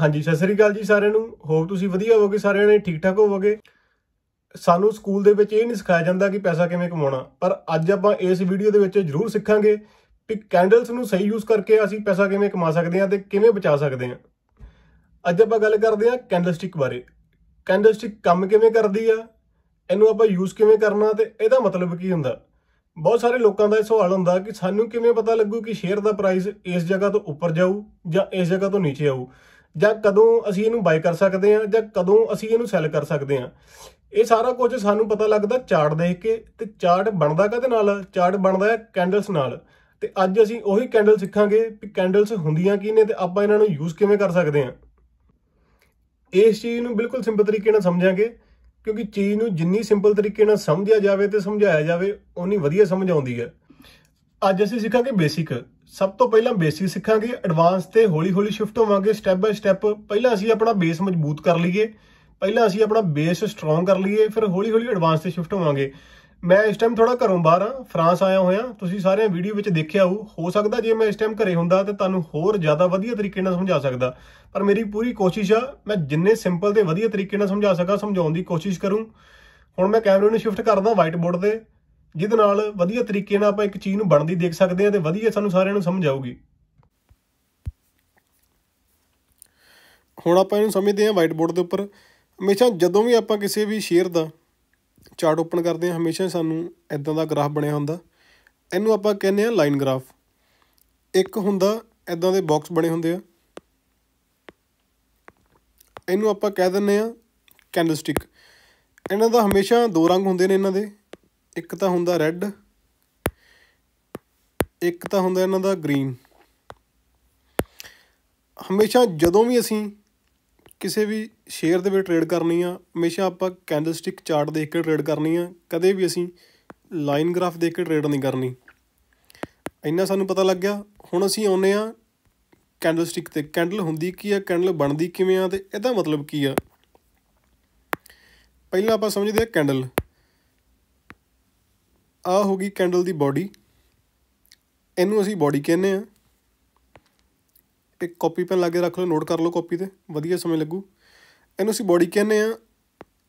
ਹਾਂਜੀ, ਸਤਿ ਸ੍ਰੀ ਅਕਾਲ ਜੀ ਸਾਰਿਆਂ ਨੂੰ। ਹੋਪ ਤੁਸੀਂ ਵਧੀਆ ਹੋਵੋਗੇ, ਸਾਰਿਆਂ ਨੇ ਠੀਕ ਠਾਕ ਹੋਵੋਗੇ? ਸਾਨੂੰ ਸਕੂਲ ਦੇ ਵਿੱਚ ਇਹ ਨਹੀਂ ਸਿਖਾਇਆ ਜਾਂਦਾ ਕਿ ਪੈਸਾ ਕਿਵੇਂ ਕਮਾਉਣਾ, ਪਰ ਅੱਜ ਆਪਾਂ ਇਸ ਵੀਡੀਓ ਦੇ ਵਿੱਚ ਜ਼ਰੂਰ ਸਿੱਖਾਂਗੇ ਕਿ ਕੈਂਡਲਸ ਨੂੰ ਸਹੀ ਯੂਜ਼ ਕਰਕੇ ਅਸੀਂ ਪੈਸਾ ਕਿਵੇਂ ਕਮਾ ਸਕਦੇ ਹਾਂ ਤੇ ਕਿਵੇਂ ਬਚਾ ਸਕਦੇ ਹਾਂ। ਅੱਜ ਆਪਾਂ ਗੱਲ ਕਰਦੇ ਹਾਂ ਕੈਂਡਲਸਟਿਕ ਬਾਰੇ। ਕੈਂਡਲਸਟਿਕ ਕੰਮ ਕਿਵੇਂ ਕਰਦੀ ਆ, ਇਹਨੂੰ ਆਪਾਂ ਯੂਜ਼ ਕਿਵੇਂ ਕਰਨਾ ਤੇ ਇਹਦਾ ਮਤਲਬ ਕੀ ਹੁੰਦਾ? ਬਹੁਤ ਸਾਰੇ ਲੋਕਾਂ ਦਾ ਇਹ ਸਵਾਲ ਹੁੰਦਾ ਕਿ ਸਾਨੂੰ ਕਿਵੇਂ ਪਤਾ ਲੱਗੂ ਕਿ ਸ਼ੇਅਰ ਦਾ ਪ੍ਰਾਈਸ ਇਸ ਜਗ੍ਹਾ ਤੋਂ ਉੱਪਰ ਜਾਊ ਜਾਂ ਇਸ ਜਗ੍ਹਾ ਤੋਂ ਨੀਚੇ ਆਊ? ਜਾਂ ਕਦੋਂ ਅਸੀਂ ਇਹਨੂੰ ਬਾਈ ਕਰ ਸਕਦੇ ਹਾਂ ਜਾਂ ਕਦੋਂ ਅਸੀਂ ਇਹਨੂੰ ਸੈਲ ਕਰ ਸਕਦੇ ਹਾਂ। ਇਹ ਸਾਰਾ ਕੁਝ ਸਾਨੂੰ ਪਤਾ ਲੱਗਦਾ ਚਾਰਟ ਦੇਖ ਕੇ ਤੇ ਚਾਰਟ ਬਣਦਾ ਕਦੇ ਨਾਲ? ਚਾਰਟ ਬਣਦਾ ਹੈ ਕੈਂਡਲਸ ਨਾਲ। ਤੇ ਅੱਜ ਅਸੀਂ ਉਹੀ ਕੈਂਡਲ ਸਿੱਖਾਂਗੇ ਕਿ ਕੈਂਡਲਸ ਹੁੰਦੀਆਂ ਕੀ ਨੇ ਤੇ ਆਪਾਂ ਇਹਨਾਂ ਨੂੰ ਯੂਜ਼ ਕਿਵੇਂ ਕਰ ਸਕਦੇ ਹਾਂ। ਇਸ ਚੀਜ਼ ਨੂੰ ਬਿਲਕੁਲ ਸਿੰਪਲ ਤਰੀਕੇ ਨਾਲ ਸਮਝਾਂਗੇ, ਕਿਉਂਕਿ ਚੀਜ਼ ਨੂੰ ਜਿੰਨੀ ਸਿੰਪਲ ਤਰੀਕੇ ਨਾਲ ਸਮਝਿਆ ਜਾਵੇ ਤੇ ਸਮਝਾਇਆ ਜਾਵੇ ਉਨੀ ਵਧੀਆ ਸਮਝ ਆਉਂਦੀ ਹੈ। ਅੱਜ ਅਸੀਂ ਸਿੱਖਾਂਗੇ ਬੇਸਿਕ ਸਭ ਤੋਂ ਪਹਿਲਾਂ ਬੇਸਿਕ ਸਿੱਖਾਂਗੇ ਐਡਵਾਂਸ ਤੇ ਹੌਲੀ ਹੌਲੀ ਸ਼ਿਫਟ ਹੋਵਾਂਗੇ ਸਟੈਪ ਬਾਈ ਸਟੈਪ ਪਹਿਲਾਂ ਅਸੀਂ ਆਪਣਾ ਬੇਸ ਮਜ਼ਬੂਤ ਕਰ ਲਈਏ, ਪਹਿਲਾਂ ਅਸੀਂ ਆਪਣਾ ਬੇਸ ਸਟਰੋਂਗ ਕਰ ਲਈਏ, ਫਿਰ ਹੌਲੀ ਹੌਲੀ ਐਡਵਾਂਸ ਤੇ ਸ਼ਿਫਟ ਹੋਵਾਂਗੇ। ਮੈਂ ਇਸ ਟਾਈਮ ਥੋੜਾ ਘਰੋਂ ਬਾਹਰ ਆ ਫਰਾਂਸ ਆਇਆ ਹੋਇਆ, ਤੁਸੀਂ ਸਾਰਿਆਂ ਵੀਡੀਓ ਵਿੱਚ ਦੇਖਿਆ ਹੋ ਹੋ ਸਕਦਾ ਜੇ ਮੈਂ ਇਸ ਟਾਈਮ ਘਰੇ ਹੁੰਦਾ ਤਾਂ ਤੁਹਾਨੂੰ ਹੋਰ ਜ਼ਿਆਦਾ ਵਧੀਆ ਤਰੀਕੇ ਨਾਲ ਸਮਝਾ ਸਕਦਾ, ਪਰ ਮੇਰੀ ਪੂਰੀ ਕੋਸ਼ਿਸ਼ ਆ, ਮੈਂ ਜਿੰਨੇ ਸਿੰਪਲ ਤੇ ਵਧੀਆ ਤਰੀਕੇ ਨਾਲ ਸਮਝਾ ਸਕਾਂ, ਸਮਝਾਉਣ ਦੀ ਕੋਸ਼ਿਸ਼ ਕਰੂੰ। ਹੁਣ ਮੈਂ ਕੈਮਰੇ ਨੂੰ ਸ਼ਿਫਟ ਕਰਦਾ ਵਾਈਟ ਬੋਰਡ ਤੇ ਜਿਹਦੇ ਨਾਲ ਵਧੀਆ ਤਰੀਕੇ ਨਾਲ ਆਪਾਂ ਇੱਕ ਚੀਜ਼ ਨੂੰ ਬਣਦੀ ਦੇਖ ਸਕਦੇ ਹਾਂ ਤੇ ਵਧੀਆ ਸਾਨੂੰ ਸਾਰਿਆਂ ਨੂੰ ਸਮਝ ਆਊਗੀ। ਹੁਣ ਆਪਾਂ ਇਹਨੂੰ ਸਮਝਦੇ ਹਾਂ ਵਾਈਟ ਬੋਰਡ ਦੇ ਉੱਪਰ। ਹਮੇਸ਼ਾ ਜਦੋਂ ਵੀ ਆਪਾਂ ਕਿਸੇ ਵੀ ਸ਼ੇਅਰ ਦਾ ਚਾਰਟ ਓਪਨ ਕਰਦੇ ਹਾਂ, ਹਮੇਸ਼ਾ ਸਾਨੂੰ ਇਦਾਂ ਦਾ ਗ੍ਰਾਫ ਬਣਿਆ ਹੁੰਦਾ। ਇਹਨੂੰ ਆਪਾਂ ਕਹਿੰਦੇ ਆ ਲਾਈਨ ਗ੍ਰਾਫ। ਇੱਕ ਹੁੰਦਾ ਇਦਾਂ ਦੇ ਬਾਕਸ ਬਣੇ ਹੁੰਦੇ ਆ। ਇਹਨੂੰ ਆਪਾਂ ਕਹਿ ਦਿੰਨੇ ਆ ਕੈਂਡਲਸਟਿਕ ਇਹਨਾਂ ਦਾ ਹਮੇਸ਼ਾ ਦੋ ਰੰਗ ਹੁੰਦੇ ਨੇ ਇਹਨਾਂ ਦੇ। ਇੱਕ ਤਾਂ ਹੁੰਦਾ ਰੈੱਡ, ਇੱਕ ਤਾਂ ਹੁੰਦਾ ਇਹਨਾਂ ਦਾ ਗ੍ਰੀਨ। ਹਮੇਸ਼ਾ ਜਦੋਂ ਵੀ ਅਸੀਂ ਕਿਸੇ ਵੀ ਸ਼ੇਅਰ ਦੇ ਵਿੱਚ ਟ੍ਰੇਡ ਕਰਨੀ ਆ, ਹਮੇਸ਼ਾ ਆਪਾਂ ਕੈਂਡਲਸਟਿਕ ਚਾਰਟ ਦੇਖ ਕੇ ਟ੍ਰੇਡ ਕਰਨੀ ਆ, ਕਦੇ ਵੀ ਅਸੀਂ ਲਾਈਨ ਗ੍ਰਾਫ ਦੇਖ ਕੇ ਟ੍ਰੇਡ ਨਹੀਂ ਕਰਨੀ। ਇੰਨਾ ਸਾਨੂੰ ਪਤਾ ਲੱਗ ਗਿਆ, ਹੁਣ ਅਸੀਂ ਆਉਨੇ ਆ ਕੈਂਡਲਸਟਿਕ ਤੇ। ਕੈਂਡਲ ਹੁੰਦੀ ਕੀ ਆ, ਕੈਂਡਲ ਬਣਦੀ ਕਿਵੇਂ ਆ ਤੇ ਇਹਦਾ ਮਤਲਬ ਕੀ ਆ? ਪਹਿਲਾਂ ਆਪਾਂ ਸਮਝਦੇ ਆ ਕੈਂਡਲ। ਆ ਹੋ ਗਈ ਕੈਂਡਲ ਦੀ ਬਾਡੀ ਇਹਨੂੰ ਅਸੀਂ ਬਾਡੀ ਕਹਿੰਦੇ ਆ ਇੱਕ ਕਾਪੀ ਪੈਨ ਲਾ ਕੇ ਰੱਖ ਲਓ ਨੋਟ ਕਰ ਲਓ ਕਾਪੀ ਤੇ, ਵਧੀਆ ਸਮੇਂ ਲੱਗੂ। ਇਹਨੂੰ ਅਸੀਂ ਬਾਡੀ ਕਹਿੰਦੇ ਆ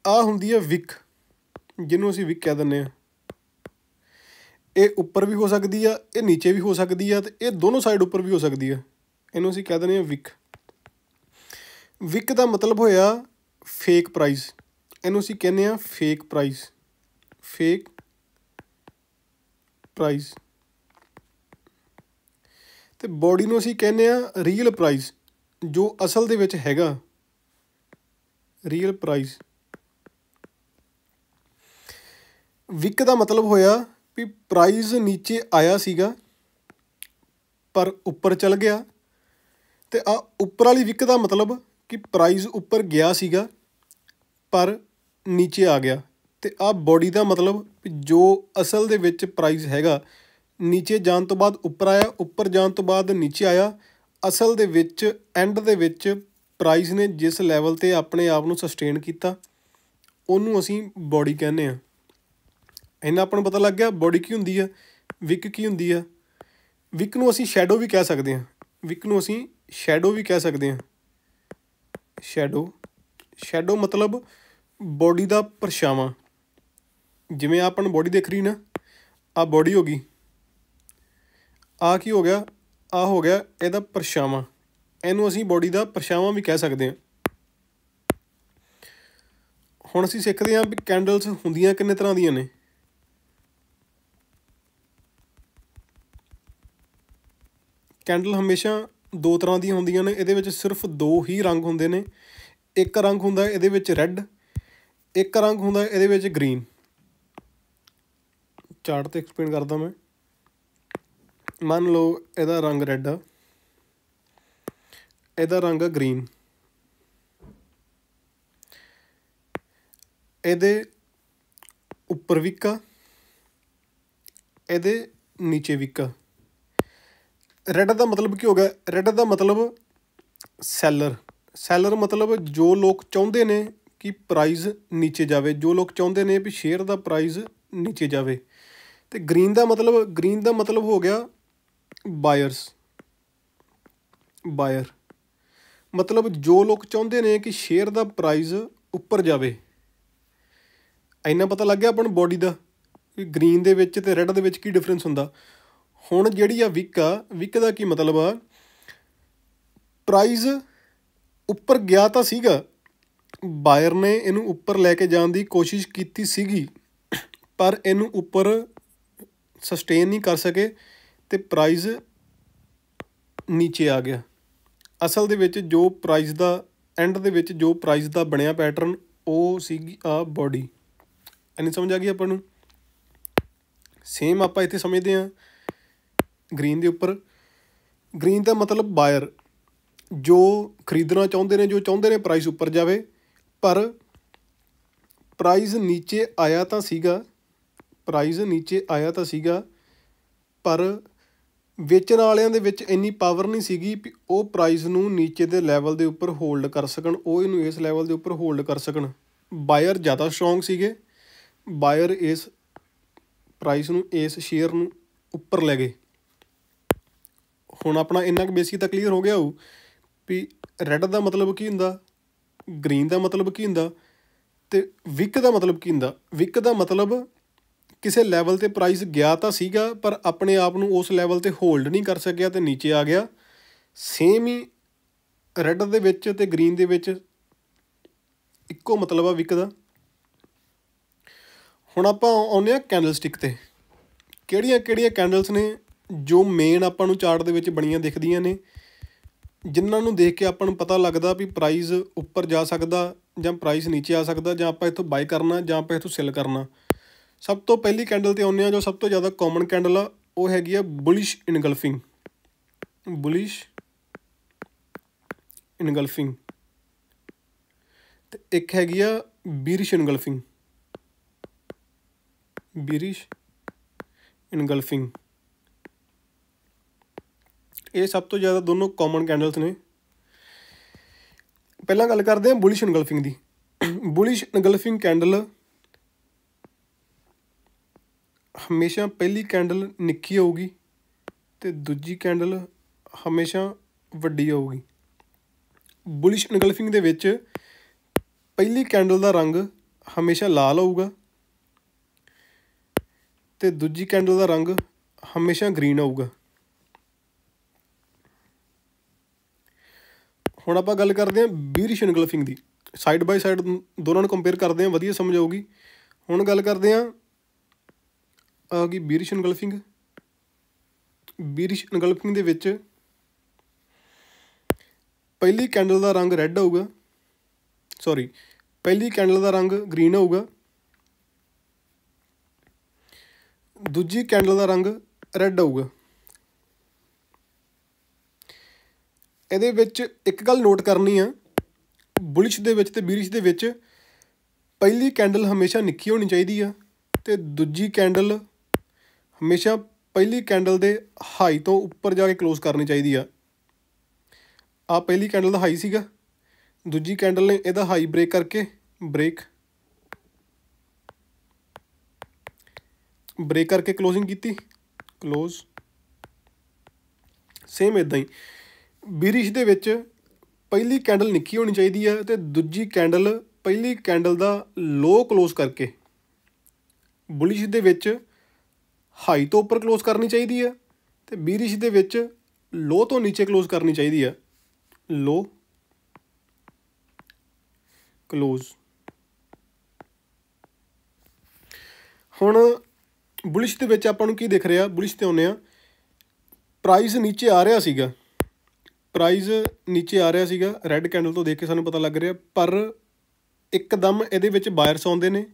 ਆ ਹੁੰਦੀ ਹੈ ਵਿਕ ਜਿਹਨੂੰ ਅਸੀਂ ਵਿਕ ਕਹਿ ਦਿੰਦੇ ਆ ਇਹ ਉੱਪਰ ਵੀ ਹੋ ਸਕਦੀ ਆ, ਇਹ ਨੀਚੇ ਵੀ ਹੋ ਸਕਦੀ ਆ ਤੇ ਇਹ ਦੋਨੋਂ ਸਾਈਡ ਉੱਪਰ ਵੀ ਹੋ ਸਕਦੀ ਆ। ਇਹਨੂੰ ਅਸੀਂ ਕਹਿ ਦਿੰਦੇ ਆ ਵਿਕ ਵਿਕ ਦਾ ਮਤਲਬ ਹੋਇਆ ਫੇਕ ਪ੍ਰਾਈਸ ਇਹਨੂੰ ਅਸੀਂ ਕਹਿੰਦੇ ਆ ਫੇਕ ਪ੍ਰਾਈਸ ਫੇਕ ਪ੍ਰਾਈਸ ਤੇ ਬੋਡੀ ਨੂੰ ਅਸੀਂ ਕਹਿੰਦੇ ਆ ਰੀਅਲ ਪ੍ਰਾਈਸ ਜੋ ਅਸਲ ਦੇ ਵਿੱਚ ਹੈਗਾ। ਰੀਅਲ ਪ੍ਰਾਈਸ ਵਿਕ ਦਾ ਮਤਲਬ ਹੋਇਆ ਵੀ ਪ੍ਰਾਈਸ ਨੀਚੇ ਆਇਆ ਸੀਗਾ, ਪਰ ਉੱਪਰ ਚਲ ਗਿਆ। ਤੇ ਆ ਉੱਪਰ ਵਾਲੀ ਵਿਕ ਦਾ ਮਤਲਬ ਕਿ ਪ੍ਰਾਈਸ ਉੱਪਰ ਗਿਆ ਸੀਗਾ, ਪਰ ਨੀਚੇ ਆ ਗਿਆ। ਤੇ ਆ ਬੋਡੀ ਦਾ ਮਤਲਬ ਜੋ ਅਸਲ ਦੇ ਵਿੱਚ ਪ੍ਰਾਈਸ ਹੈਗਾ, ਨੀਚੇ ਜਾਣ ਤੋਂ ਬਾਅਦ ਉੱਪਰ ਆਇਆ, ਉੱਪਰ ਜਾਣ ਤੋਂ ਬਾਅਦ ਨੀਚੇ ਆਇਆ, ਅਸਲ ਦੇ ਵਿੱਚ ਐਂਡ ਦੇ ਵਿੱਚ ਪ੍ਰਾਈਸ ਨੇ ਜਿਸ ਲੈਵਲ ਤੇ ਆਪਣੇ ਆਪ ਨੂੰ ਸਸਟੇਨ ਕੀਤਾ, ਉਹਨੂੰ ਅਸੀਂ ਬੋਡੀ ਕਹਿੰਦੇ ਆ ਇਹਨਾਂ ਆਪਾਂ ਨੂੰ ਪਤਾ ਲੱਗ ਗਿਆ ਬੋਡੀ ਕੀ ਹੁੰਦੀ ਆ ਵਿਕ ਕੀ ਹੁੰਦੀ ਆ। ਵਿਕ ਨੂੰ ਅਸੀਂ ਸ਼ੈਡੋ ਵੀ ਕਹਿ ਸਕਦੇ ਹਾਂ। ਵਿਕ ਨੂੰ ਅਸੀਂ ਸ਼ੈਡੋ ਵੀ ਕਹਿ ਸਕਦੇ ਹਾਂ। ਸ਼ੈਡੋ ਸ਼ੈਡੋ ਮਤਲਬ ਬੋਡੀ ਦਾ ਪਰਛਾਵਾਂ। ਜਿਵੇਂ ਆਪਾਂ ਨੂੰ ਬੋਡੀ ਦੇਖ ਰਹੀ ਨਾ ਆ ਬੋਡੀ ਹੋ ਗਈ। ਆ ਕੀ ਹੋ ਗਿਆ? ਆ ਹੋ ਗਿਆ ਇਹਦਾ ਪਰਛਾਵਾਂ। ਇਹਨੂੰ ਅਸੀਂ ਬੋਡੀ ਦਾ ਪਰਛਾਵਾਂ ਵੀ ਕਹਿ ਸਕਦੇ ਹਾਂ। ਹੁਣ ਅਸੀਂ ਸਿੱਖਦੇ ਹਾਂ ਵੀ ਕੈਂਡਲਸ ਹੁੰਦੀਆਂ ਕਿੰਨੇ ਤਰ੍ਹਾਂ ਦੀਆਂ ਨੇ। ਕੈਂਡਲ ਹਮੇਸ਼ਾ ਦੋ ਤਰ੍ਹਾਂ ਦੀਆਂ ਹੁੰਦੀਆਂ ਨੇ। ਇਹਦੇ ਵਿੱਚ ਸਿਰਫ ਦੋ ਹੀ ਰੰਗ ਹੁੰਦੇ ਨੇ। ਇੱਕ ਰੰਗ ਹੁੰਦਾ ਇਹਦੇ ਵਿੱਚ ਰੈੱਡ ਇੱਕ ਰੰਗ ਹੁੰਦਾ ਇਹਦੇ ਵਿੱਚ ਗ੍ਰੀਨ ਚਾਰਟ ਤੇ ਐਕਸਪਲੇਨ ਕਰਦਾ ਮੈਂ। ਮੰਨ ਲਓ ਇਹਦਾ ਰੰਗ ਰੈੱਡ ਆ। ਇਹਦਾ ਰੰਗ ਆ ਗ੍ਰੀਨ ਇਹਦੇ ਉੱਪਰ ਵਿਕਾ ਇਹਦੇ ਨੀਚੇ ਵਿਕਾ ਰੈੱਡ ਦਾ ਮਤਲਬ ਕੀ ਹੋ ਗਿਆ? ਰੈੱਡ ਦਾ ਮਤਲਬ ਸੈਲਰ ਸੈਲਰ ਮਤਲਬ ਜੋ ਲੋਕ ਚਾਹੁੰਦੇ ਨੇ ਕਿ ਪ੍ਰਾਈਸ ਨੀਚੇ ਜਾਵੇ। ਜੋ ਲੋਕ ਚਾਹੁੰਦੇ ਨੇ ਵੀ ਸ਼ੇਅਰ ਦਾ ਪ੍ਰਾਈਸ ਨੀਚੇ ਜਾਵੇ। ਤੇ ਗ੍ਰੀਨ ਦਾ ਮਤਲਬ ਗ੍ਰੀਨ ਦਾ ਮਤਲਬ ਹੋ ਗਿਆ ਬਾਇਰਸ ਬਾਇਰ ਮਤਲਬ ਜੋ ਲੋਕ ਚਾਹੁੰਦੇ ਨੇ ਕਿ ਸ਼ੇਅਰ ਦਾ ਪ੍ਰਾਈਸ ਉੱਪਰ ਜਾਵੇ, ਇੰਨਾ ਪਤਾ ਲੱਗ ਗਿਆ ਆਪਾਂ ਨੂੰ ਬੋਡੀ ਦਾ ਕਿ ਗ੍ਰੀਨ ਦੇ ਵਿੱਚ ਤੇ ਰੈੱਡ ਦੇ ਵਿੱਚ ਕੀ ਡਿਫਰੈਂਸ ਹੁੰਦਾ। ਹੁਣ ਜਿਹੜੀ ਆ ਵਿਕ ਆ ਵਿਕ ਦਾ ਕੀ ਮਤਲਬ ਆ? ਪ੍ਰਾਈਸ ਉੱਪਰ ਗਿਆ ਤਾਂ ਸੀਗਾ ਬਾਇਰ ਨੇ ਇਹਨੂੰ ਉੱਪਰ ਲੈ ਕੇ ਜਾਣ ਦੀ ਕੋਸ਼ਿਸ਼ ਕੀਤੀ ਸੀਗੀ, ਪਰ ਇਹਨੂੰ ਉੱਪਰ ਸਸਟੇਨ ਨਹੀਂ ਕਰ ਸਕੇ ਤੇ ਪ੍ਰਾਈਸ ਨੀਚੇ ਆ ਗਿਆ। ਅਸਲ ਦੇ ਵਿੱਚ ਜੋ ਪ੍ਰਾਈਸ ਦਾ ਐਂਡ ਦੇ ਵਿੱਚ ਜੋ ਪ੍ਰਾਈਸ ਦਾ ਬਣਿਆ ਪੈਟਰਨ ਉਹ ਸੀਗੀ ਆ ਬਾਡੀ ਐਨੀ ਸਮਝ ਆ ਗਈ ਆਪਾਂ ਨੂੰ? ਸੇਮ ਆਪਾਂ ਇੱਥੇ ਸਮਝਦੇ ਆ ਗ੍ਰੀਨ ਦੇ ਉੱਪਰ। ਗ੍ਰੀਨ ਦਾ ਮਤਲਬ ਬਾਇਰ ਜੋ ਖਰੀਦਣਾ ਚਾਹੁੰਦੇ ਨੇ, ਜੋ ਚਾਹੁੰਦੇ ਨੇ ਪ੍ਰਾਈਸ ਉੱਪਰ ਜਾਵੇ, ਪਰ ਪ੍ਰਾਈਸ ਨੀਚੇ ਆਇਆ ਤਾਂ ਸੀਗਾ ਪ੍ਰਾਈਸ ਨੀਚੇ ਆਇਆ ਤਾਂ ਸੀਗਾ, ਪਰ ਵੇਚਣ ਵਾਲਿਆਂ ਦੇ ਵਿੱਚ ਇੰਨੀ ਪਾਵਰ ਨਹੀਂ ਸੀਗੀ ਕਿ ਉਹ ਪ੍ਰਾਈਸ ਨੂੰ ਨੀਚੇ ਦੇ ਲੈਵਲ ਦੇ ਉੱਪਰ ਹੋਲਡ ਕਰ ਸਕਣ, ਉਹ ਇਹਨੂੰ ਇਸ ਲੈਵਲ ਦੇ ਉੱਪਰ ਹੋਲਡ ਕਰ ਸਕਣ। ਬਾਇਰ ਜ਼ਿਆਦਾ ਸਟਰੋਂਗ ਸੀਗੇ ਬਾਇਰ ਇਸ ਪ੍ਰਾਈਸ ਨੂੰ, ਇਸ ਸ਼ੇਅਰ ਨੂੰ ਉੱਪਰ ਲੈ ਗਏ। ਹੁਣ ਆਪਣਾ ਇੰਨਾ ਕੁ ਬੇਸਿਕ ਤਾਂ ਕਲੀਅਰ ਹੋ ਗਿਆ ਹੋਊ ਵੀ ਰੈੱਡ ਦਾ ਮਤਲਬ ਕੀ ਹੁੰਦਾ ਗ੍ਰੀਨ ਦਾ ਮਤਲਬ ਕੀ ਹੁੰਦਾ ਤੇ ਵਿਕ ਦਾ ਮਤਲਬ ਕੀ ਹੁੰਦਾ? ਵਿਕ ਦਾ ਮਤਲਬ ਕਿਸੇ ਲੈਵਲ ਤੇ ਪ੍ਰਾਈਸ ਗਿਆ ਤਾਂ ਸੀਗਾ, ਪਰ ਆਪਣੇ ਆਪ ਨੂੰ ਉਸ ਲੈਵਲ ਤੇ ਹੋਲਡ ਨਹੀਂ ਕਰ ਸਕਿਆ ਤੇ ਨੀਚੇ ਆ ਗਿਆ। ਸੇਮ ਹੀ ਰੈੱਡ ਦੇ ਵਿੱਚ ਤੇ ਗ੍ਰੀਨ ਦੇ ਵਿੱਚ ਇੱਕੋ ਮਤਲਬ ਆ ਵਿਕ ਦਾ ਹੁਣ ਆਪਾਂ ਆਉਂਦੇ ਆ ਕੈਂਡਲ ਸਟਿਕ ਤੇ। ਕਿਹੜੀਆਂ ਕਿਹੜੀਆਂ ਕੈਂਡਲਸ ਨੇ ਜੋ ਮੇਨ ਆਪਾਂ ਨੂੰ ਚਾਰਟ ਦੇ ਵਿੱਚ ਬਣੀਆਂ ਦਿਖਦੀਆਂ ਨੇ, ਜਿਨ੍ਹਾਂ ਨੂੰ ਦੇਖ ਕੇ ਆਪਾਂ ਨੂੰ ਪਤਾ ਲੱਗਦਾ ਵੀ ਪ੍ਰਾਈਸ ਉੱਪਰ ਜਾ ਸਕਦਾ ਜਾਂ ਪ੍ਰਾਈਸ ਨੀਚੇ ਆ ਸਕਦਾ ਜਾਂ ਆਪਾਂ ਇੱਥੋਂ ਬਾਈ ਕਰਨਾ ਜਾਂ ਆਪਾਂ ਇੱਥੋਂ ਸੈਲ ਕਰਨਾ। ਸਭ ਤੋਂ ਪਹਿਲੀ ਕੈਂਡਲ ਤੇ ਆਉਂਦੇ ਆ ਜੋ ਸਭ ਤੋਂ ਜ਼ਿਆਦਾ ਕਾਮਨ ਕੈਂਡਲ ਆ, ਉਹ ਹੈਗੀ ਆ ਬੁਲਿਸ਼ ਇਨਗਲਫਿੰਗ ਬੁਲਿਸ਼ ਇਨਗਲਫਿੰਗ ਤੇ ਇੱਕ ਹੈਗੀ ਆ ਬੀਰਿਸ਼ ਇਨਗਲਫਿੰਗ ਬੀਰਿਸ਼ ਇਨਗਲਫਿੰਗ ਇਹ ਸਭ ਤੋਂ ਜ਼ਿਆਦਾ ਦੋਨੋਂ ਕਾਮਨ ਕੈਂਡਲਸ ਨੇ। ਪਹਿਲਾਂ ਗੱਲ ਕਰਦੇ ਹਾਂ ਬੁਲਿਸ਼ ਇਨਗਲਫਿੰਗ ਦੀ। ਬੁਲਿਸ਼ ਇਨਗਲਫਿੰਗ ਕੈਂਡਲ ਹਮੇਸ਼ਾ ਪਹਿਲੀ ਕੈਂਡਲ ਨਿੱਕੀ ਹੋਊਗੀ ਅਤੇ ਦੂਜੀ ਕੈਂਡਲ ਹਮੇਸ਼ਾ ਵੱਡੀ ਹੋਊਗੀ। ਬੁਲਿਸ਼ ਇਨਗਲਫਿੰਗ ਦੇ ਵਿੱਚ ਪਹਿਲੀ ਕੈਂਡਲ ਦਾ ਰੰਗ ਹਮੇਸ਼ਾ ਲਾਲ ਹੋਊਗਾ ਤੇ ਦੂਜੀ ਕੈਂਡਲ ਦਾ ਰੰਗ ਹਮੇਸ਼ਾ ਗ੍ਰੀਨ ਹੋਊਗਾ। ਹੁਣ ਆਪਾਂ ਗੱਲ ਕਰਦੇ ਹਾਂ ਬੀਰਿਸ਼ ਇਨਗਲਫਿੰਗ ਦੀ। ਸਾਈਡ ਬਾਈ ਸਾਈਡ ਦੋਨਾਂ ਨੂੰ ਕੰਪੇਅਰ ਕਰਦੇ ਹਾਂ, ਵਧੀਆ ਸਮਝ ਆਊਗੀ। ਹੁਣ ਗੱਲ ਕਰਦੇ ਹਾਂ ਆ ਗਈ ਬੀਰਿਸ਼ ਇਨਗਲਫਿੰਗ ਬੀਰਿਸ਼ ਇਨਗਲਫਿੰਗ ਦੇ ਵਿੱਚ ਪਹਿਲੀ ਕੈਂਡਲ ਦਾ ਰੰਗ ਰੈੱਡ ਹੋਊਗਾ। ਸੌਰੀ ਪਹਿਲੀ ਕੈਂਡਲ ਦਾ ਰੰਗ ਗ੍ਰੀਨ ਹੋਊਗਾ। ਦੂਜੀ ਕੈਂਡਲ ਦਾ ਰੰਗ ਰੈੱਡ ਹੋਊਗਾ। ਇਹਦੇ ਵਿੱਚ ਇੱਕ ਗੱਲ ਨੋਟ ਕਰਨੀ ਆ, ਬੁਲਿਸ਼ ਦੇ ਵਿੱਚ ਤੇ ਬੀਰਿਸ਼ ਦੇ ਵਿੱਚ ਪਹਿਲੀ ਕੈਂਡਲ ਹਮੇਸ਼ਾ ਨਿੱਕੀ ਹੋਣੀ ਚਾਹੀਦੀ ਆ ਤੇ ਦੂਜੀ ਕੈਂਡਲ ਹਮੇਸ਼ਾ ਪਹਿਲੀ ਕੈਂਡਲ ਦੇ ਹਾਈ ਤੋਂ ਉੱਪਰ ਜਾ ਕੇ ক্লোਜ਼ ਕਰਨੀ ਚਾਹੀਦੀ ਆ। ਆ ਪਹਿਲੀ ਕੈਂਡਲ ਦਾ ਹਾਈ ਸੀਗਾ। ਦੂਜੀ ਕੈਂਡਲ ਨੇ ਇਹਦਾ ਹਾਈ ਬ੍ਰੇਕ ਕਰਕੇ ਬ੍ਰੇਕ ਬ੍ਰੇਕ ਕਰਕੇ ক্লোਜ਼ਿੰਗ ਕੀਤੀ। ক্লোਜ਼ ਸੇਮ ਇਦਾਂ ਹੀ। ਬਿਰਿਸ਼ ਦੇ ਵਿੱਚ ਪਹਿਲੀ ਕੈਂਡਲ ਨਿੱਕੀ ਹੋਣੀ ਚਾਹੀਦੀ ਆ ਤੇ ਦੂਜੀ ਕੈਂਡਲ ਪਹਿਲੀ ਕੈਂਡਲ ਦਾ ਲੋ ক্লোਜ਼ ਕਰਕੇ। ਬੁਲਿਸ਼ ਦੇ ਵਿੱਚ ਹਾਈ ਤੋਂ ਉੱਪਰ ক্লোਜ਼ ਕਰਨੀ ਚਾਹੀਦੀ ਹੈ ਤੇ ਬੀਰਿਸ਼ ਦੇ ਵਿੱਚ ਲੋ ਤੋਂ ਨੀਚੇ ক্লোਜ਼ ਕਰਨੀ ਚਾਹੀਦੀ ਹੈ। ਲੋ ক্লোਜ਼ ਹੁਣ ਬੁਲਿਸ਼ ਦੇ ਵਿੱਚ ਆਪਾਂ ਨੂੰ ਕੀ ਦਿਖ ਰਿਹਾ? ਬੁਲਿਸ਼ ਤੇ ਆਉਨੇ ਆ ਪ੍ਰਾਈਸ ਨੀਚੇ ਆ ਰਿਹਾ ਸੀਗਾ। ਪ੍ਰਾਈਸ ਨੀਚੇ ਆ ਰਿਹਾ ਸੀਗਾ। ਰੈੱਡ ਕੈਂਡਲ ਤੋਂ ਦੇਖ ਕੇ ਸਾਨੂੰ ਪਤਾ ਲੱਗ ਰਿਹਾ। ਪਰ ਇੱਕਦਮ ਇਹਦੇ ਵਿੱਚ ਬਾਇਰਸ ਆਉਂਦੇ ਨੇ।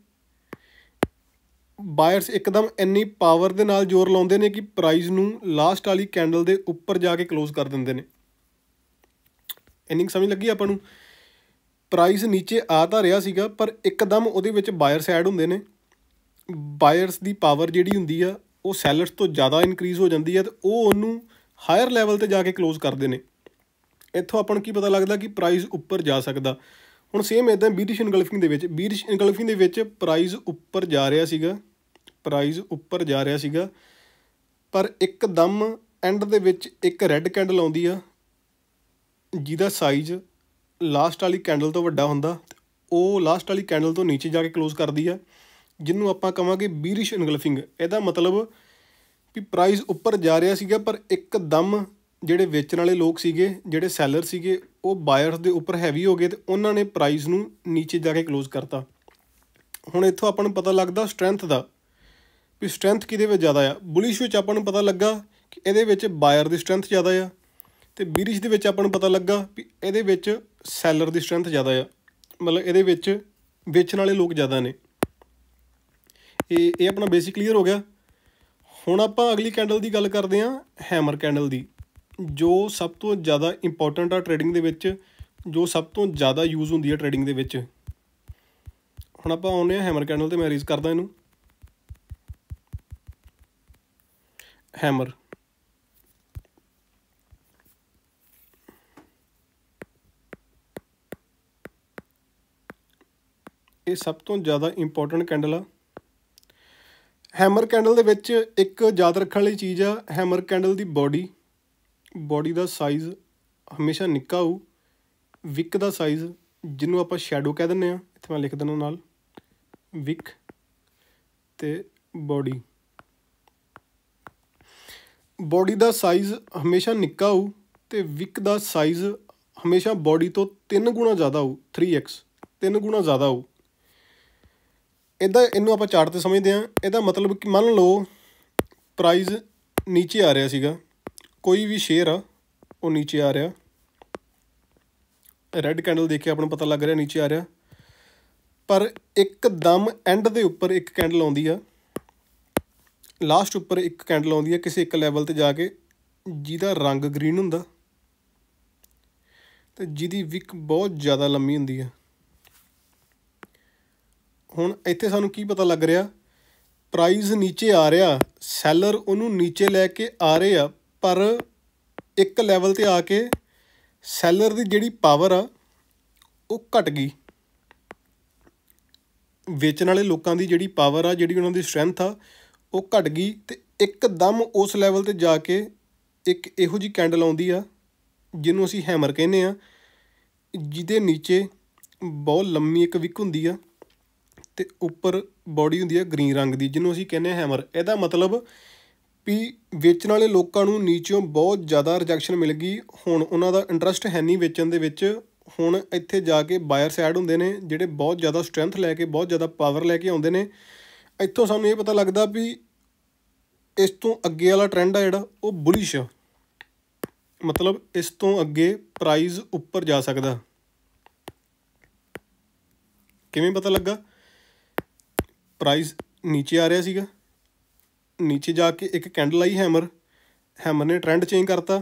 ਬਾਇਰਸ ਇੱਕਦਮ ਇੰਨੀ ਪਾਵਰ ਦੇ ਨਾਲ ਜ਼ੋਰ ਲਾਉਂਦੇ ਨੇ ਕਿ ਪ੍ਰਾਈਸ ਨੂੰ ਲਾਸਟ ਵਾਲੀ ਕੈਂਡਲ ਦੇ ਉੱਪਰ ਜਾ ਕੇ ਕਲੋਜ਼ ਕਰ ਦਿੰਦੇ ਨੇ। ਇੰਨੀ ਸਮਝ ਲੱਗੀ ਆਪਾਂ ਨੂੰ? ਪ੍ਰਾਈਸ ਨੀਚੇ ਆ ਤਾਂ ਰਿਹਾ ਸੀਗਾ, ਪਰ ਇੱਕਦਮ ਉਹਦੇ ਵਿੱਚ ਬਾਇਰਸ ਐਡ ਹੁੰਦੇ ਨੇ। ਬਾਇਰਸ ਦੀ ਪਾਵਰ ਜਿਹੜੀ ਹੁੰਦੀ ਆ, ਉਹ ਸੈਲਰਸ ਤੋਂ ਜ਼ਿਆਦਾ ਇਨਕਰੀਜ਼ ਹੋ ਜਾਂਦੀ ਹੈ ਤੇ ਉਹ ਉਹਨੂੰ ਹਾਇਰ ਲੈਵਲ ਤੇ ਜਾ ਕੇ ਕਲੋਜ਼ ਕਰਦੇ ਨੇ। ਇੱਥੋਂ ਆਪਾਂ ਨੂੰ ਕੀ ਪਤਾ ਲੱਗਦਾ ਕਿ ਪ੍ਰਾਈਸ ਉੱਪਰ ਜਾ ਸਕਦਾ। ਹੁਣ ਸੇਮ ਇਦਾਂ ਬੀਰਿਸ਼ ਇਨਗਲਫਿੰਗ ਦੇ ਵਿੱਚ ਬੀਰਿਸ਼ ਇਨਗਲਫਿੰਗ ਦੇ ਵਿੱਚ ਪ੍ਰਾਈਸ ਉੱਪਰ ਜਾ ਰਿਹਾ ਸੀਗਾ ਪ੍ਰਾਈਸ ਉੱਪਰ ਜਾ ਰਿਹਾ ਸੀਗਾ, ਪਰ ਇੱਕਦਮ ਐਂਡ ਦੇ ਵਿੱਚ ਇੱਕ ਰੈੱਡ ਕੈਂਡਲ ਆਉਂਦੀ ਆ, ਜਿਹਦਾ ਸਾਈਜ਼ ਲਾਸਟ ਵਾਲੀ ਕੈਂਡਲ ਤੋਂ ਵੱਡਾ ਹੁੰਦਾ ਉਹ ਲਾਸਟ ਵਾਲੀ ਕੈਂਡਲ ਤੋਂ ਨੀਚੇ ਜਾ ਕੇ ਕਲੋਜ਼ ਕਰਦੀ ਆ, ਜਿਹਨੂੰ ਆਪਾਂ ਕਵਾਂਗੇ ਬੀਰਿਸ਼ ਇਨਗਲਫਿੰਗ ਇਹਦਾ ਮਤਲਬ ਵੀ ਪ੍ਰਾਈਸ ਉੱਪਰ ਜਾ ਰਿਹਾ ਸੀਗਾ, ਪਰ ਇੱਕਦਮ ਜਿਹੜੇ ਵੇਚਣ ਵਾਲੇ ਲੋਕ ਸੀਗੇ, ਜਿਹੜੇ ਸੈਲਰ ਸੀਗੇ, ਉਹ ਬਾਇਰਸ ਦੇ ਉੱਪਰ ਹੈਵੀ ਹੋ ਗਏ ਤੇ ਉਹਨਾਂ ਨੇ ਪ੍ਰਾਈਸ ਨੂੰ ਨੀਚੇ ਜਾ ਕੇ ক্লোਜ਼ ਕਰਤਾ। ਹੁਣ ਇੱਥੋਂ ਆਪਾਂ ਨੂੰ ਪਤਾ ਲੱਗਦਾ ਸਟਰੈਂਥ ਦਾ ਵੀ ਸਟਰੈਂਥ ਕਿਹਦੇ ਵਿੱਚ ਜ਼ਿਆਦਾ ਆ। ਬੁਲਿਸ਼ ਵਿੱਚ ਆਪਾਂ ਨੂੰ ਪਤਾ ਲੱਗਾ ਕਿ ਇਹਦੇ ਵਿੱਚ ਬਾਇਰ ਦੀ ਸਟਰੈਂਥ ਜ਼ਿਆਦਾ ਆ ਤੇ ਬੀਰਿਸ਼ ਦੇ ਵਿੱਚ ਆਪਾਂ ਨੂੰ ਪਤਾ ਲੱਗਾ ਵੀ ਇਹਦੇ ਵਿੱਚ ਸੈਲਰ ਦੀ ਸਟਰੈਂਥ ਜ਼ਿਆਦਾ ਆ। ਮਤਲਬ ਇਹਦੇ ਵਿੱਚ ਵੇਚਣ ਵਾਲੇ ਲੋਕ ਜ਼ਿਆਦਾ ਨੇ। ਇਹ ਇਹ ਆਪਣਾ ਬੇਸਿਕ ਕਲੀਅਰ ਹੋ ਗਿਆ। ਹੁਣ ਆਪਾਂ ਅਗਲੀ ਕੈਂਡਲ ਦੀ ਗੱਲ ਕਰਦੇ ਹਾਂ ਹੈਮਰ ਕੈਂਡਲ ਦੀ। ਜੋ ਸਭ ਤੋਂ ਜ਼ਿਆਦਾ ਇੰਪੋਰਟੈਂਟ ਆ ਟ੍ਰੇਡਿੰਗ ਦੇ ਵਿੱਚ, ਜੋ ਸਭ ਤੋਂ ਜ਼ਿਆਦਾ ਯੂਜ਼ ਹੁੰਦੀ ਹੈ ਟ੍ਰੇਡਿੰਗ ਦੇ ਵਿੱਚ। ਹੁਣ ਆਪਾਂ ਆਉਂਦੇ ਹਾਂ ਹੈਮਰ ਕੈਂਡਲ ਤੇ, ਮੈਂ ਰੇਜ਼ ਕਰਦਾ ਇਹਨੂੰ। ਹੈਮਰ ਇਹ ਸਭ ਤੋਂ ਜ਼ਿਆਦਾ ਇੰਪੋਰਟੈਂਟ ਕੈਂਡਲ ਆ। ਹੈਮਰ ਕੈਂਡਲ ਦੇ ਵਿੱਚ ਇੱਕ ਯਾਦ ਰੱਖਣ ਵਾਲੀ ਚੀਜ਼ ਆ ਹੈਮਰ ਕੈਂਡਲ ਦੀ ਬਾਡੀ ਬੋਡੀ ਦਾ ਸਾਈਜ਼ ਹਮੇਸ਼ਾ ਨਿੱਕਾ ਹੋਊ, ਵਿਕ ਦਾ ਸਾਈਜ਼ ਜਿਹਨੂੰ ਆਪਾਂ ਸ਼ੈਡੋ ਕਹਿ ਦਿੰਦੇ ਆ ਇੱਥੇ ਮੈਂ ਲਿਖ ਦਿੰਦਾ ਨਾਲ, ਵਿਕ ਤੇ ਬੋਡੀ ਬੋਡੀ ਦਾ ਸਾਈਜ਼ ਹਮੇਸ਼ਾ ਨਿੱਕਾ ਹੋਊ ਤੇ ਵਿਕ ਦਾ ਸਾਈਜ਼ ਹਮੇਸ਼ਾ ਬੋਡੀ ਤੋਂ 3 ਗੁਣਾ ਜ਼ਿਆਦਾ ਹੋਊ 3x 3 ਗੁਣਾ ਜ਼ਿਆਦਾ ਹੋਊ। ਇਹਦਾ, ਇਹਨੂੰ ਆਪਾਂ ਚਾਰਟ ਤੇ ਸਮਝਦੇ ਹਾਂ, ਇਹਦਾ ਮਤਲਬ ਕਿ ਮੰਨ ਲਓ ਪ੍ਰਾਈਸ ਨੀਚੇ ਆ ਰਿਹਾ ਸੀਗਾ। ਕੋਈ ਵੀ ਸ਼ੇਅਰ ਆ, ਉਹ ਨੀਚੇ ਆ ਰਿਹਾ। ਰੈੱਡ ਕੈਂਡਲ ਦੇਖ ਕੇ ਆਪਾਂ ਨੂੰ ਪਤਾ ਲੱਗ ਰਿਹਾ ਨੀਚੇ ਆ ਰਿਹਾ। ਪਰ ਇੱਕਦਮ ਐਂਡ ਦੇ ਉੱਪਰ ਇੱਕ ਕੈਂਡਲ ਆਉਂਦੀ ਆ। ਲਾਸਟ ਉੱਪਰ ਇੱਕ ਕੈਂਡਲ ਆਉਂਦੀ ਆ, ਕਿਸੇ ਇੱਕ ਲੈਵਲ ਤੇ ਜਾ ਕੇ, ਜਿਹਦਾ ਰੰਗ ਗ੍ਰੀਨ ਹੁੰਦਾ। ਤੇ ਜਿਹਦੀ ਵਿਕ ਬਹੁਤ ਜ਼ਿਆਦਾ ਲੰਮੀ ਹੁੰਦੀ ਆ। ਹੁਣ ਇੱਥੇ ਸਾਨੂੰ ਕੀ ਪਤਾ ਲੱਗ ਰਿਹਾ? ਪ੍ਰਾਈਸ ਨੀਚੇ ਆ ਰਿਹਾ। ਸੈਲਰ ਉਹਨੂੰ ਨੀਚੇ ਲੈ ਕੇ ਆ ਰਹੇ ਆ। ਪਰ ਇੱਕ ਲੈਵਲ ਤੇ ਆ ਕੇ ਸੈਲਰ ਦੀ ਜਿਹੜੀ ਪਾਵਰ ਆ, ਉਹ ਘਟ ਗਈ। ਵੇਚਣ ਵਾਲੇ ਲੋਕਾਂ ਦੀ ਜਿਹੜੀ ਪਾਵਰ ਆ, ਜਿਹੜੀ ਉਹਨਾਂ ਦੀ ਸਟਰੈਂਥ ਆ, ਉਹ ਘਟ ਗਈ ਤੇ ਇੱਕਦਮ ਉਸ ਲੈਵਲ ਤੇ ਜਾ ਕੇ ਇੱਕ ਇਹੋ ਜੀ ਕੈਂਡਲ ਆਉਂਦੀ ਆ, ਜਿਹਨੂੰ ਅਸੀਂ ਹੈਮਰ ਕਹਿੰਦੇ ਆ, ਜਿਹਦੇ ਨੀਚੇ ਬਹੁਤ ਲੰਮੀ ਇੱਕ ਵਿਕ ਹੁੰਦੀ ਆ ਤੇ ਉੱਪਰ ਬਾਡੀ ਹੁੰਦੀ ਆ ਗ੍ਰੀਨ ਰੰਗ ਦੀ, ਜਿਹਨੂੰ ਅਸੀਂ ਕਹਿੰਦੇ ਆ ਹੈਮਰ ਇਹਦਾ ਮਤਲਬ ਵੀ ਵੇਚਣ ਵਾਲੇ ਲੋਕਾਂ ਨੂੰ ਨੀਚੋਂ ਬਹੁਤ ਜ਼ਿਆਦਾ ਰਿਜੈਕਸ਼ਨ ਮਿਲ ਗਈ। ਹੁਣ ਉਹਨਾਂ ਦਾ ਇੰਟਰਸਟ ਹੈ ਨਹੀਂ ਵੇਚਣ ਦੇ ਵਿੱਚ। ਹੁਣ ਇੱਥੇ ਜਾ ਕੇ ਬਾਇਰ ਸਾਈਡ ਹੁੰਦੇ ਨੇ, ਜਿਹੜੇ ਬਹੁਤ ਜ਼ਿਆਦਾ ਸਟਰੈਂਥ ਲੈ ਕੇ, ਬਹੁਤ ਜ਼ਿਆਦਾ ਪਾਵਰ ਲੈ ਕੇ ਆਉਂਦੇ ਨੇ। ਇੱਥੋਂ ਸਾਨੂੰ ਇਹ ਪਤਾ ਲੱਗਦਾ ਵੀ ਇਸ ਤੋਂ ਅੱਗੇ ਵਾਲਾ ਟ੍ਰੈਂਡ ਆ ਜਿਹੜਾ, ਉਹ ਬੁਲਿਸ਼ ਆ। ਮਤਲਬ ਇਸ ਤੋਂ ਅੱਗੇ ਪ੍ਰਾਈਸ ਉੱਪਰ ਜਾ ਸਕਦਾ। ਕਿਵੇਂ ਪਤਾ ਲੱਗਾ? ਪ੍ਰਾਈਸ ਨੀਚੇ ਆ ਰਿਹਾ ਸੀਗਾ। ਨੀਚੇ ਜਾ ਕੇ ਇੱਕ ਕੈਂਡਲ ਆਈ ਹੈਮਰ ਹੈਮਰ ਨੇ ਟ੍ਰੈਂਡ ਚੇਂਜ ਕਰਤਾ।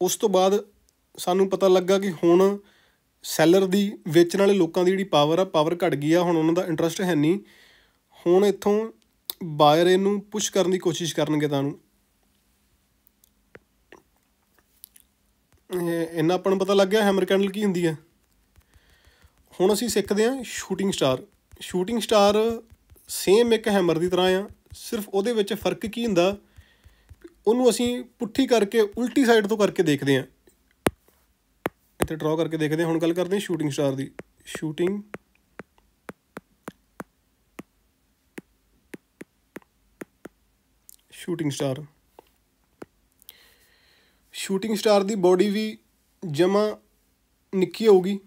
ਉਸ ਤੋਂ ਬਾਅਦ ਸਾਨੂੰ ਪਤਾ ਲੱਗਾ ਕਿ ਹੁਣ ਸੈਲਰ ਦੀ, ਵੇਚਣ ਵਾਲੇ ਲੋਕਾਂ ਦੀ ਜਿਹੜੀ ਪਾਵਰ ਆ ਪਾਵਰ ਘਟ ਗਈ ਆ, ਹੁਣ ਉਹਨਾਂ ਦਾ ਇੰਟਰਸਟ ਹੈ ਨਹੀਂ। ਹੁਣ ਇੱਥੋਂ ਬਾਇਰ ਇਹਨੂੰ ਪੁਸ਼ ਕਰਨ ਦੀ ਕੋਸ਼ਿਸ਼ ਕਰਨਗੇ ਤੁਹਾਨੂੰ ਇਹਨਾਂ ਆਪਾਂ ਨੂੰ ਪਤਾ ਲੱਗ ਗਿਆ ਹੈਮਰ ਕੈਂਡਲ ਕੀ ਹੁੰਦੀ ਹੈ ਹੁਣ ਅਸੀਂ ਸਿੱਖਦੇ ਹਾਂ shooting star shooting star same ਇੱਕ ਹੈਮਰ ਦੀ ਤਰ੍ਹਾਂ ਆ। ਸਿਰਫ ਉਹਦੇ ਵਿੱਚ ਫ਼ਰਕ ਕੀ ਹੁੰਦਾ? ਉਹਨੂੰ ਅਸੀਂ ਪੁੱਠੀ ਕਰਕੇ ਉਲਟੀ ਸਾਈਡ ਤੋਂ ਕਰਕੇ ਦੇਖਦੇ ਹਾਂ। ਇੱਥੇ ਡਰਾ ਕਰਕੇ ਦੇਖਦੇ ਹਾਂ। ਹੁਣ ਗੱਲ ਕਰਦੇ ਹਾਂ ਸ਼ੂਟਿੰਗ ਸਟਾਰ ਦੀ। Shooting shooting star shooting star ਦੀ ਬਾਡੀ ਵੀ ਜਮਾ ਨਿੱਕੀ ਹੋਊਗੀ।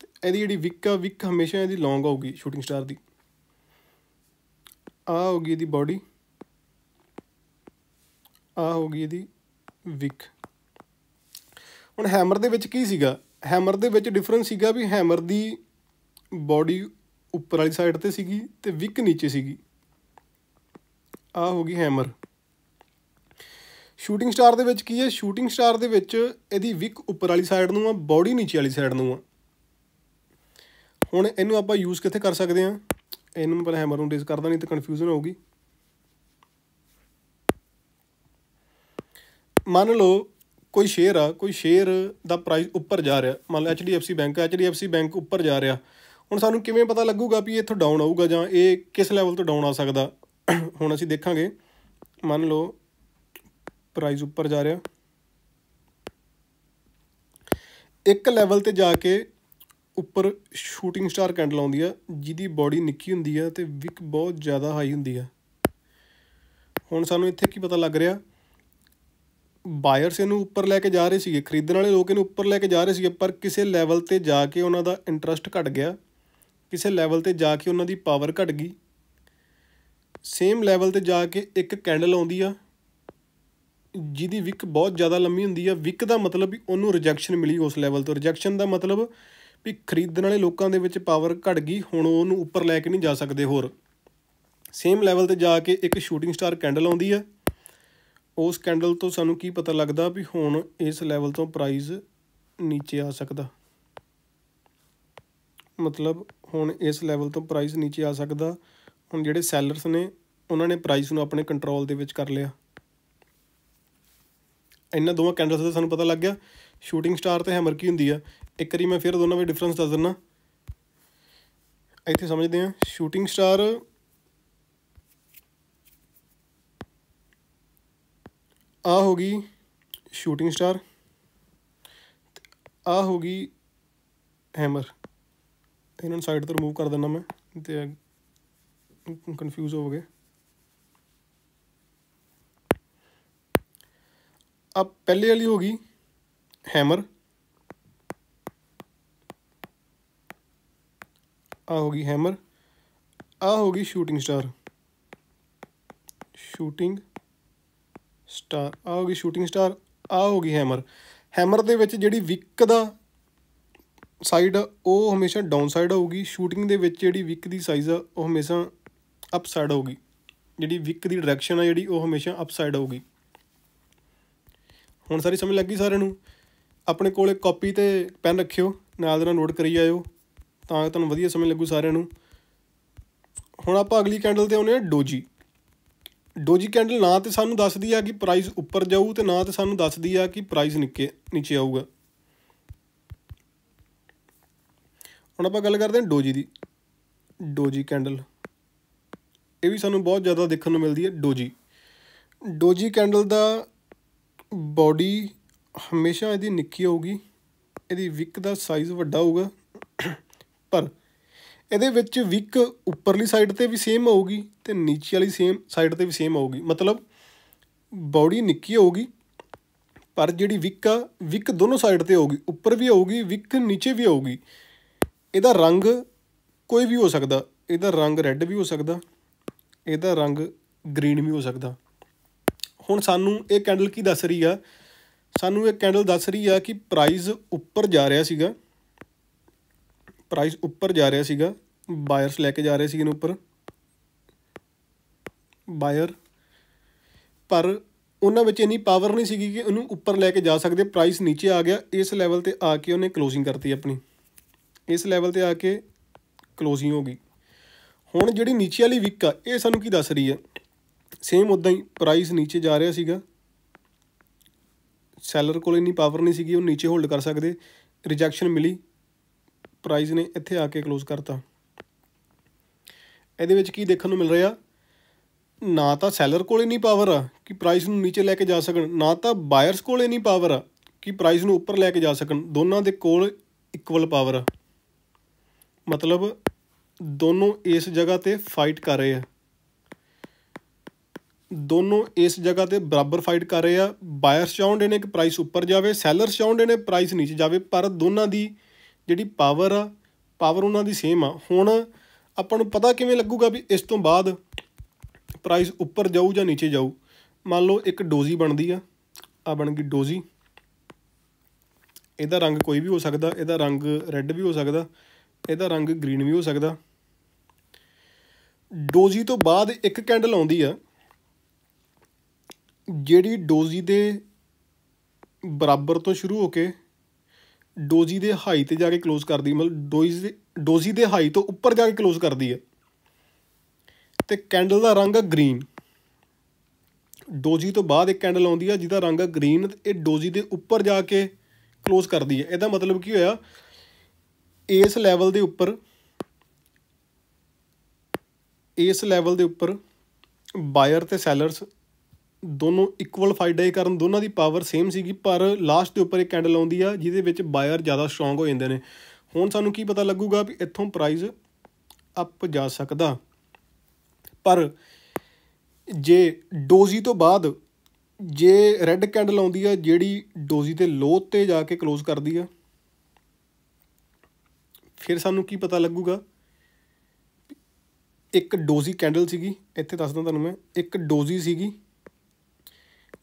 ਤੇ ਇਹਦੀ ਜਿਹੜੀ ਵਿਕ ਆ ਵਿਕ ਹਮੇਸ਼ਾ ਇਹਦੀ ਲੌਂਗ ਹੋਊਗੀ ਸ਼ੂਟਿੰਗ ਸਟਾਰ ਦੀ। ਆ ਗਈ ਇਹਦੀ ਬਾਡੀ ਆ ਗਈ ਇਹਦੀ ਵਿਕ ਹੁਣ ਹੈਮਰ ਦੇ ਵਿੱਚ ਕੀ ਸੀਗਾ? ਹੈਮਰ ਦੇ ਵਿੱਚ ਡਿਫਰੈਂਸ ਸੀਗਾ ਵੀ ਹੈਮਰ ਦੀ ਬਾਡੀ ਉੱਪਰ ਵਾਲੀ ਸਾਈਡ ਤੇ ਸੀਗੀ ਤੇ ਵਿਕ ਨੀਚੇ ਸੀਗੀ। ਆ ਹੋ ਗਈ ਹੈਮਰ ਸ਼ੂਟਿੰਗ ਸਟਾਰ ਦੇ ਵਿੱਚ ਕੀ ਹੈ? ਸ਼ੂਟਿੰਗ ਸਟਾਰ ਦੇ ਵਿੱਚ ਇਹਦੀ ਵਿਕ ਉੱਪਰ ਵਾਲੀ ਸਾਈਡ ਨੂੰ ਆ ਬਾਡੀ ਨੀਚੇ ਵਾਲੀ ਸਾਈਡ ਨੂੰ ਆ। ਹੁਣ ਇਹਨੂੰ ਆਪਾਂ ਯੂਜ਼ ਕਿੱਥੇ ਕਰ ਸਕਦੇ ਆ ਇਹਨੂੰ ਮੈਂ ਪਹਿਲਾਂ ਹੈਮਰ ਨੂੰ ਰੇਜ਼ ਕਰਦਾ, ਨਹੀਂ ਤਾਂ ਕਨਫਿਊਜ਼ਨ ਹੋਊਗੀ। ਮੰਨ ਲਓ ਕੋਈ ਸ਼ੇਅਰ ਆ, ਕੋਈ ਸ਼ੇਅਰ ਦਾ ਪ੍ਰਾਈਸ ਉੱਪਰ ਜਾ ਰਿਹਾ, ਮੰਨ ਲਓ HDFC ਬੈਂਕ HDFC ਬੈਂਕ ਉੱਪਰ ਜਾ ਰਿਹਾ। ਹੁਣ ਸਾਨੂੰ ਕਿਵੇਂ ਪਤਾ ਲੱਗੂਗਾ ਵੀ ਇਹ ਇੱਥੋਂ ਡਾਊਨ ਆਊਗਾ ਜਾਂ ਇਹ ਕਿਸ ਲੈਵਲ ਤੋਂ ਡਾਊਨ ਆ ਸਕਦਾ? ਹੁਣ ਅਸੀਂ ਦੇਖਾਂਗੇ। ਮੰਨ ਲਓ ਪ੍ਰਾਈਸ ਉੱਪਰ ਜਾ ਰਿਹਾ। ਇੱਕ ਲੈਵਲ ਤੇ ਜਾ ਕੇ ਉੱਪਰ ਸ਼ੂਟਿੰਗ ਸਟਾਰ ਕੈਂਡਲ ਆਉਂਦੀ ਆ, ਜਿਹਦੀ ਬਾਡੀ ਨਿੱਕੀ ਹੁੰਦੀ ਆ ਤੇ ਵਿਕ ਬਹੁਤ ਜ਼ਿਆਦਾ ਹਾਈ ਹੁੰਦੀ ਆ। ਹੁਣ ਸਾਨੂੰ ਇੱਥੇ ਕੀ ਪਤਾ ਲੱਗ ਰਿਹਾ? ਬਾਇਰਸ ਇਹਨੂੰ ਉੱਪਰ ਲੈ ਕੇ ਜਾ ਰਹੇ ਸੀਗੇ, ਖਰੀਦਣ ਵਾਲੇ ਲੋਕ ਇਹਨੂੰ ਉੱਪਰ ਲੈ ਕੇ ਜਾ ਰਹੇ ਸੀਗੇ, ਪਰ ਕਿਸੇ ਲੈਵਲ ਤੇ ਜਾ ਕੇ ਉਹਨਾਂ ਦਾ ਇੰਟਰਸਟ ਘਟ ਗਿਆ, ਕਿਸੇ ਲੈਵਲ ਤੇ ਜਾ ਕੇ ਉਹਨਾਂ ਦੀ ਪਾਵਰ ਘਟ ਗਈ। ਸੇਮ ਲੈਵਲ ਤੇ ਜਾ ਕੇ ਇੱਕ ਕੈਂਡਲ ਆਉਂਦੀ ਆ, ਜਿਹਦੀ ਵਿਕ ਬਹੁਤ ਜ਼ਿਆਦਾ ਲੰਮੀ ਹੁੰਦੀ ਆ। ਵਿਕ ਦਾ ਮਤਲਬ ਵੀ ਉਹਨੂੰ ਰਿਜੈਕਸ਼ਨ ਮਿਲੀ ਉਸ ਲੈਵਲ ਤੋਂ। ਰਿਜੈਕਸ਼ਨ ਦਾ ਮਤਲਬ ਵੀ ਖਰੀਦਣ ਵਾਲੇ ਲੋਕਾਂ ਦੇ ਵਿੱਚ ਪਾਵਰ ਘਟ ਗਈ, ਹੁਣ ਉਹਨੂੰ ਉੱਪਰ ਲੈ ਕੇ ਨਹੀਂ ਜਾ ਸਕਦੇ ਹੋਰ। ਸੇਮ ਲੈਵਲ ਤੇ ਜਾ ਕੇ ਇੱਕ ਸ਼ੂਟਿੰਗ ਸਟਾਰ ਕੈਂਡਲ ਆਉਂਦੀ ਹੈ ਉਸ ਕੈਂਡਲ ਤੋਂ ਸਾਨੂੰ ਕੀ ਪਤਾ ਲੱਗਦਾ ਵੀ ਹੁਣ ਇਸ ਲੈਵਲ ਤੋਂ ਪ੍ਰਾਈਸ ਨੀਚੇ ਆ ਸਕਦਾ। ਮਤਲਬ ਹੁਣ ਇਸ ਲੈਵਲ ਤੋਂ ਪ੍ਰਾਈਸ ਨੀਚੇ ਆ ਸਕਦਾ। ਹੁਣ ਜਿਹੜੇ ਸੈਲਰਸ ਨੇ, ਉਹਨਾਂ ਨੇ ਪ੍ਰਾਈਸ ਨੂੰ ਆਪਣੇ ਕੰਟਰੋਲ ਦੇ ਵਿੱਚ ਕਰ ਲਿਆ। ਇਹਨਾਂ ਦੋਵਾਂ ਕੈਂਡਲਸ ਦਾ ਸਾਨੂੰ ਪਤਾ ਲੱਗ ਗਿਆ। ਸ਼ੂਟਿੰਗ ਸਟਾਰ ਤੇ ਹੈਮਰ ਕੀ ਹੁੰਦੀ ਆ? ਇੱਕ ਵਾਰੀ ਮੈਂ ਫਿਰ ਦੋਨਾਂ ਵਿੱਚ ਡਿਫਰੈਂਸ ਦੱਸ ਦਿੰਦਾ ਇੱਥੇ ਸਮਝਦੇ ਹਾਂ। ਸ਼ੂਟਿੰਗ ਸਟਾਰ ਆ ਹੋ ਗਈ ਸ਼ੂਟਿੰਗ ਸਟਾਰ ਆ ਹੋ ਗਈ ਹੈਮਰ ਇਹਨਾਂ ਨੂੰ ਸਾਈਡ ਤੋਂ ਰਿਮੂਵ ਕਰ ਦਿੰਦਾ ਮੈਂ। ਤੇ ਕਨਫਿਊਜ਼ ਹੋ ਗਏ। ਆ ਪਹਿਲੇ ਵਾਲੀ ਹੋ ਗਈ। ਹੈਮਰ। ਆ ਹੋ ਗਈ ਹੈਮਰ। ਆ ਹੋ ਗਈ ਸ਼ੂਟਿੰਗ ਸਟਾਰ। ਸ਼ੂਟਿੰਗ ਸਟਾਰ ਆ ਹੋ ਗਈ ਸ਼ੂਟਿੰਗ ਸਟਾਰ ਆ ਹੋ ਗਈ ਹੈਮਰ। ਹੈਮਰ ਦੇ ਵਿੱਚ ਜਿਹੜੀ ਵਿਕ ਦਾ ਸਾਈਡ ਉਹ ਹਮੇਸ਼ਾ ਡਾਊਨ ਸਾਈਡ ਹੋਊਗੀ ਸ਼ੂਟਿੰਗ ਦੇ ਵਿੱਚ ਜਿਹੜੀ ਵਿਕ ਦੀ ਸਾਈਜ਼ ਆ, ਉਹ ਹਮੇਸ਼ਾ ਅਪ ਸਾਈਡ ਹੋਊਗੀ ਜਿਹੜੀ ਵਿਕ ਦੀ ਡਾਇਰੈਕਸ਼ਨ ਆ ਜਿਹੜੀ, ਉਹ ਹਮੇਸ਼ਾ ਅਪ ਸਾਈਡ ਹੋਊਗੀ ਹੁਣ ਸਾਰੀ ਸਮਝ ਲੱਗੀ ਸਾਰਿਆਂ ਨੂੰ? ਆਪਣੇ ਕੋਲੇ ਕਾਪੀ ਤੇ ਪੈਨ ਰੱਖਿਓ, ਨਾਲ ਦੇ ਨਾਲ ਨੋਟ ਕਰੀ ਜਾਇਓ, ਤਾਂ ਤੁਹਾਨੂੰ ਵਧੀਆ ਸਮਝ ਲੱਗੂ ਸਾਰਿਆਂ ਨੂੰ। ਹੁਣ ਆਪਾਂ ਅਗਲੀ ਕੈਂਡਲ ਤੇ ਆਉਨੇ ਆ ਡੋਜੀ ਡੋਜੀ ਕੈਂਡਲ ਨਾ ਤੇ ਸਾਨੂੰ ਦੱਸਦੀ ਆ ਕਿ ਪ੍ਰਾਈਸ ਉੱਪਰ ਜਾਊ ਤੇ ਨਾ ਤੇ ਸਾਨੂੰ ਦੱਸਦੀ ਆ ਕਿ ਪ੍ਰਾਈਸ ਨਿੱਕੇ, ਨੀਚੇ ਆਊਗਾ। ਹੁਣ ਆਪਾਂ ਗੱਲ ਕਰਦੇ ਹਾਂ ਡੋਜੀ ਦੀ। ਡੋਜੀ ਕੈਂਡਲ ਇਹ ਵੀ ਸਾਨੂੰ ਬਹੁਤ ਜ਼ਿਆਦਾ ਦੇਖਣ ਨੂੰ ਮਿਲਦੀ ਹੈ ਡੋਜੀ ਡੋਜੀ ਕੈਂਡਲ ਦਾ ਬਾਡੀ ਹਮੇਸ਼ਾ ਇਹਦੀ ਨਿੱਕੀ ਹੋਊਗੀ, ਇਹਦੀ ਵਿਕ ਦਾ ਸਾਈਜ਼ ਵੱਡਾ ਹੋਊਗਾ, ਪਰ ਇਹਦੇ ਵਿੱਚ ਵਿਕ ਉੱਪਰਲੀ ਸਾਈਡ ਤੇ ਵੀ ਸੇਮ ਹੋਊਗੀ ਤੇ ਨੀਚੇ ਵਾਲੀ ਸੇਮ ਸਾਈਡ ਤੇ ਵੀ ਸੇਮ ਹੋਊਗੀ। ਮਤਲਬ ਬਾਡੀ ਨਿੱਕੀ ਹੋਊਗੀ, ਪਰ ਜਿਹੜੀ ਵਿਕ ਆ, ਵਿਕ ਦੋਨੋਂ ਸਾਈਡ ਤੇ ਹੋਊਗੀ। ਉੱਪਰ ਵੀ ਹੋਊਗੀ, ਵਿਕ ਨੀਚੇ ਵੀ ਹੋਊਗੀ। ਇਹਦਾ ਰੰਗ ਕੋਈ ਵੀ ਹੋ ਸਕਦਾ। ਇਹਦਾ ਰੰਗ ਰੈੱਡ ਵੀ ਹੋ ਸਕਦਾ, ਇਹਦਾ ਰੰਗ ਗ੍ਰੀਨ ਵੀ ਹੋ ਸਕਦਾ। ਹੁਣ ਸਾਨੂੰ ਇਹ ਕੈਂਡਲ ਕੀ ਦੱਸ ਰਹੀ ਆ ਸਾਨੂੰ ਇਹ ਕੈਂਡਲ ਦੱਸ ਰਹੀ ਆ ਕਿ ਪ੍ਰਾਈਸ ਉੱਪਰ ਜਾ ਰਿਹਾ ਸੀਗਾ। ਪ੍ਰਾਈਸ ਉੱਪਰ ਜਾ ਰਿਹਾ ਸੀਗਾ। ਬਾਇਰਸ ਲੈ ਕੇ ਜਾ ਰਹੇ ਸੀ ਇਹਨੂੰ ਉੱਪਰ। ਬਾਇਰ ਪਰ ਉਹਨਾਂ ਵਿੱਚ ਇੰਨੀ ਪਾਵਰ ਨਹੀਂ ਸੀਗੀ ਕਿ ਉਹਨੂੰ ਉੱਪਰ ਲੈ ਕੇ ਜਾ ਸਕਦੇ। ਪ੍ਰਾਈਸ ਨੀਚੇ ਆ ਗਿਆ। ਇਸ ਲੈਵਲ ਤੇ ਆ ਕੇ ਉਹਨੇ ਕਲੋਜ਼ਿੰਗ ਕਰਤੀ ਆਪਣੀ। ਇਸ ਲੈਵਲ ਤੇ ਆ ਕੇ ਕਲੋਜ਼ਿੰਗ ਹੋ ਗਈ। ਹੁਣ ਜਿਹੜੀ ਨੀਚੇ ਵਾਲੀ ਵਿਕ ਆ, ਇਹ ਸਾਨੂੰ ਕੀ ਦੱਸ ਰਹੀ ਹੈ ਸੇਮ ਉਦਾਂ ਹੀ ਪ੍ਰਾਈਸ ਨੀਚੇ ਜਾ ਰਿਹਾ ਸੀਗਾ। ਸੈਲਰ ਕੋਲ ਇੰਨੀ ਪਾਵਰ ਨਹੀਂ ਸੀਗੀ, ਉਹ ਨੀਚੇ ਹੋਲਡ ਕਰ ਸਕਦੇ। ਰਿਜੈਕਸ਼ਨ ਮਿਲੀ। ਪ੍ਰਾਈਸ ਨੇ ਇੱਥੇ ਆ ਕੇ ক্লোਜ਼ ਕਰਤਾ। ਇਹਦੇ ਵਿੱਚ ਕੀ ਦੇਖਣ ਨੂੰ ਮਿਲ ਰਿਹਾ? ਨਾ ਤਾਂ ਸੈਲਰ ਕੋਲ ਇੰਨੀ ਪਾਵਰ ਆ ਕਿ ਪ੍ਰਾਈਸ ਨੂੰ ਨੀਚੇ ਲੈ ਕੇ ਜਾ ਸਕਣ, ਨਾ ਤਾਂ ਬਾਇਰਸ ਕੋਲ ਇੰਨੀ ਪਾਵਰ ਆ ਕਿ ਪ੍ਰਾਈਸ ਨੂੰ ਉੱਪਰ ਲੈ ਕੇ ਜਾ ਸਕਣ। ਦੋਨਾਂ ਦੇ ਕੋਲ ਇਕੁਅਲ ਪਾਵਰ ਆ। ਮਤਲਬ ਦੋਨੋਂ ਇਸ ਜਗ੍ਹਾ ਤੇ ਫਾਈਟ ਕਰ ਰਹੇ ਆ। ਦੋਨੋਂ ਇਸ ਜਗ੍ਹਾ ਤੇ ਬਰਾਬਰ ਫਾਈਟ ਕਰ ਰਹੇ ਆ। ਬਾਇਰਸ ਚਾਹੁੰਦੇ ਨੇ ਕਿ ਪ੍ਰਾਈਸ ਉੱਪਰ ਜਾਵੇ ਸੈਲਰਸ ਚਾਹੁੰਦੇ ਨੇ ਪ੍ਰਾਈਸ ਨੀਚੇ ਜਾਵੇ, ਪਰ ਦੋਨਾਂ ਦੀ ਜਿਹੜੀ ਪਾਵਰ ਆ ਪਾਵਰ ਉਹਨਾਂ ਦੀ ਸੇਮ ਆ। ਹੁਣ ਆਪਾਂ ਨੂੰ ਪਤਾ ਕਿਵੇਂ ਲੱਗੂਗਾ ਵੀ ਇਸ ਤੋਂ ਬਾਅਦ ਪ੍ਰਾਈਸ ਉੱਪਰ ਜਾਊ ਜਾਂ ਨੀਚੇ ਜਾਊ? ਮੰਨ ਲਓ ਇੱਕ ਡੋਜ਼ੀ ਬਣਦੀ ਆ ਆ ਬਣ ਗਈ ਡੋਜ਼ੀ। ਇਹਦਾ ਰੰਗ ਕੋਈ ਵੀ ਹੋ ਸਕਦਾ, ਇਹਦਾ ਰੰਗ ਰੈੱਡ ਵੀ ਹੋ ਸਕਦਾ, ਇਹਦਾ ਰੰਗ ਗ੍ਰੀਨ ਵੀ ਹੋ ਸਕਦਾ। ਡੋਜ਼ੀ ਤੋਂ ਬਾਅਦ ਇੱਕ ਕੈਂਡਲ ਆਉਂਦੀ ਆ ਜਿਹੜੀ ਡੋਜ਼ੀ ਦੇ ਬਰਾਬਰ ਤੋਂ ਸ਼ੁਰੂ ਹੋ ਕੇ ਡੋਜ਼ੀ ਦੇ ਹਾਈ ਤੇ ਜਾ ਕੇ ক্লোਜ਼ ਕਰਦੀ, ਮਤਲਬ ਡੋਜ਼ੀ ਦੇ ਡੋਜ਼ੀ ਦੇ ਹਾਈ ਤੋਂ ਉੱਪਰ ਜਾ ਕੇ ক্লোਜ਼ ਕਰਦੀ ਹੈ। ਤੇ ਕੈਂਡਲ ਦਾ ਰੰਗ ਹੈ ਗ੍ਰੀਨ ਡੋਜ਼ੀ ਤੋਂ ਬਾਅਦ ਇੱਕ ਕੈਂਡਲ ਆਉਂਦੀ ਹੈ ਜਿਹਦਾ ਰੰਗ ਹੈ ਗ੍ਰੀਨ ਇਹ ਡੋਜ਼ੀ ਦੇ ਉੱਪਰ ਜਾ ਕੇ ক্লোਜ਼ ਕਰਦੀ ਹੈ। ਇਹਦਾ ਮਤਲਬ ਕੀ ਹੋਇਆ? ਇਸ ਲੈਵਲ ਦੇ ਉੱਪਰ, ਇਸ ਲੈਵਲ ਦੇ ਉੱਪਰ ਬਾਇਰ ਤੇ ਸੈਲਰਸ ਦੋਨੋਂ ਇਕੁਅਲ ਫਾਈਡਾਈ ਕਰਨ ਦੋਨਾਂ ਦੀ ਪਾਵਰ ਸੇਮ ਸੀਗੀ, ਪਰ ਲਾਸਟ ਦੇ ਉੱਪਰ ਇੱਕ ਕੈਂਡਲ ਆਉਂਦੀ ਆ, ਜਿਹਦੇ ਵਿੱਚ ਬਾਇਰ ਜ਼ਿਆਦਾ ਸਟਰੋਂਗ ਹੋ ਜਾਂਦੇ ਨੇ। ਹੁਣ ਸਾਨੂੰ ਕੀ ਪਤਾ ਲੱਗੂਗਾ ਵੀ ਇੱਥੋਂ ਪ੍ਰਾਈਸ ਅੱਪ ਜਾ ਸਕਦਾ। ਪਰ ਜੇ ਡੋਜ਼ੀ ਤੋਂ ਬਾਅਦ ਜੇ ਰੈੱਡ ਕੈਂਡਲ ਆਉਂਦੀ ਆ, ਜਿਹੜੀ ਡੋਜ਼ੀ ਤੇ ਲੋ ਤੇ ਜਾ ਕੇ ক্লোਜ਼ ਕਰਦੀ ਆ, ਫਿਰ ਸਾਨੂੰ ਕੀ ਪਤਾ ਲੱਗੂਗਾ? ਇੱਕ ਡੋਜ਼ੀ ਕੈਂਡਲ ਸੀਗੀ, ਇੱਥੇ ਦੱਸਦਾ ਤੁਹਾਨੂੰ ਮੈਂ, ਇੱਕ ਡੋਜ਼ੀ ਸੀਗੀ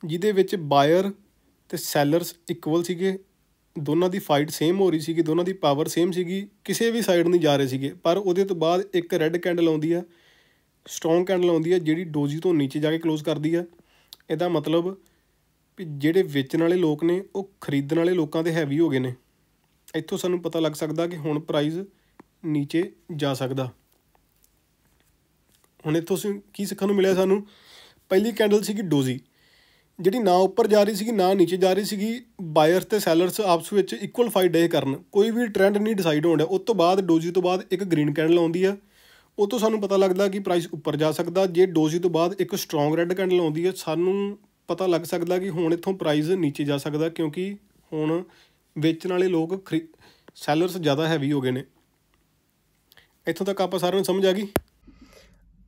ਜਿਹਦੇ ਵਿੱਚ ਬਾਇਰ ਤੇ ਸੈਲਰਸ ਇਕੁਅਲ ਸੀਗੇ। ਦੋਨਾਂ ਦੀ ਫਾਈਟ ਸੇਮ ਹੋ ਰਹੀ ਸੀਗੀ, ਦੋਨਾਂ ਦੀ ਪਾਵਰ ਸੇਮ ਸੀਗੀ, ਕਿਸੇ ਵੀ ਸਾਈਡ ਨਹੀਂ ਜਾ ਰਹੇ ਸੀਗੇ। ਪਰ ਉਹਦੇ ਤੋਂ ਬਾਅਦ ਇੱਕ ਰੈੱਡ ਕੈਂਡਲ ਆਉਂਦੀ ਆ ਸਟਰੋਂਗ ਕੈਂਡਲ ਆਉਂਦੀ ਆ, ਜਿਹੜੀ ਡੋਜੀ ਤੋਂ ਨੀਚੇ ਜਾ ਕੇ ক্লোਜ਼ ਕਰਦੀ ਆ। ਇਹਦਾ ਮਤਲਬ ਵੀ ਜਿਹੜੇ ਵੇਚਣ ਵਾਲੇ ਲੋਕ ਨੇ, ਉਹ ਖਰੀਦਣ ਵਾਲੇ ਲੋਕਾਂ 'ਤੇ ਹੈਵੀ ਹੋ ਗਏ ਨੇ। ਇੱਥੋਂ ਸਾਨੂੰ ਪਤਾ ਲੱਗ ਸਕਦਾ ਕਿ ਹੁਣ ਪ੍ਰਾਈਸ ਨੀਚੇ ਜਾ ਸਕਦਾ। ਹੁਣ ਇੱਥੋਂ ਕੀ ਸਿੱਖਣ ਨੂੰ ਮਿਲਿਆ ਸਾਨੂੰ? ਪਹਿਲੀ ਕੈਂਡਲ ਸੀਗੀ ਡੋਜੀ ਜਿਹੜੀ ਨਾ ਉੱਪਰ ਜਾ ਰਹੀ ਸੀਗੀ, ਨਾ ਨੀਚੇ ਜਾ ਰਹੀ ਸੀਗੀ ਬਾਇਰਸ ਤੇ ਸੈਲਰਸ ਆਪਸ ਵਿੱਚ ਇਕੁਅਲ ਫਾਈਟ ਡੇ ਕਰਨ। ਕੋਈ ਵੀ ਟ੍ਰੈਂਡ ਨਹੀਂ ਡਿਸਾਈਡ ਹੋਣ ਡਿਆ। ਉਸ ਤੋਂ ਬਾਅਦ ਡੋਜੀ ਤੋਂ ਬਾਅਦ ਇੱਕ ਗ੍ਰੀਨ ਕੈਂਡਲ ਆਉਂਦੀ ਆ। ਉਹ ਤੋਂ ਸਾਨੂੰ ਪਤਾ ਲੱਗਦਾ ਕਿ ਪ੍ਰਾਈਸ ਉੱਪਰ ਜਾ ਸਕਦਾ। ਜੇ ਡੋਜੀ ਤੋਂ ਬਾਅਦ ਇੱਕ ਸਟਰੋਂਗ ਰੈੱਡ ਕੈਂਡਲ ਆਉਂਦੀ ਹੈ ਸਾਨੂੰ ਪਤਾ ਲੱਗ ਸਕਦਾ ਕਿ ਹੁਣ ਇੱਥੋਂ ਪ੍ਰਾਈਸ ਨੀਚੇ ਜਾ ਸਕਦਾ, ਕਿਉਂਕਿ ਹੁਣ ਵੇਚਣ ਵਾਲੇ ਲੋਕ ਸੈਲਰਸ ਜ਼ਿਆਦਾ ਹੈਵੀ ਹੋ ਗਏ ਨੇ। ਇੱਥੋਂ ਤੱਕ ਆਪਾਂ ਸਾਰਿਆਂ ਨੂੰ ਸਮਝ ਆ ਗਈ?